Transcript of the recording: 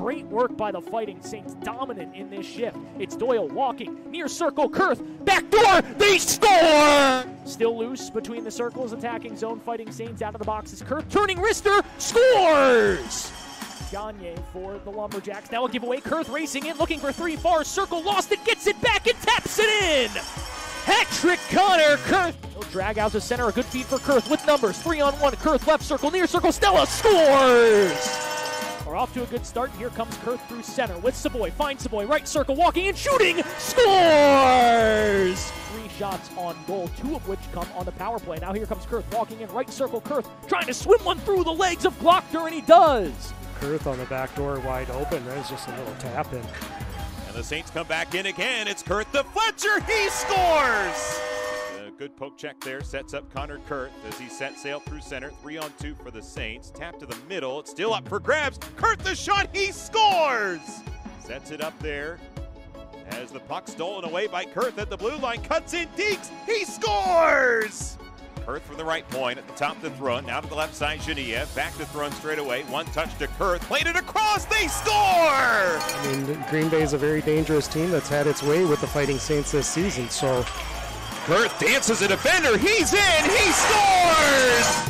Great work by the Fighting Saints, dominant in this shift. It's Doyle walking near circle. Kurth back door. They score. Still loose between the circles, attacking zone. Fighting Saints out of the boxes. Kurth turning wrister scores. Gagne for the Lumberjacks. Now a giveaway. Kurth racing in, looking for three. Far circle lost it, gets it back and taps it in. Hat trick Connor Kurth. Drag out to center. A good feed for Kurth with numbers. Three on one. Kurth left circle, near circle. Stella scores. We're off to a good start. Here comes Kurth through center with Savoy. Finds Savoy. Right circle, walking and shooting. Scores! Three shots on goal, two of which come on the power play. Now here comes Kurth walking in. Right circle, Kurth trying to swim one through the legs of Glockner, and he does. Kurth on the back door wide open. There's just a little tap in. And the Saints come back in again. It's Kurth the Fletcher. He scores! Good poke check there sets up Connor Kurth as he sets sail through center. Three on two for the Saints. Tap to the middle. It's still up for grabs. Kurth the shot. He scores! Sets it up there. As the puck stolen away by Kurth at the blue line. Cuts in dekes. He scores! Kurth from the right point at the top the throne. Now to the left side, Genevieve. Back to throne straight away. One touch to Kurth. Played it across. They score! I mean, Green Bay is a very dangerous team that's had its way with the Fighting Saints this season. So Kurth dances a defender. He's in. He scores!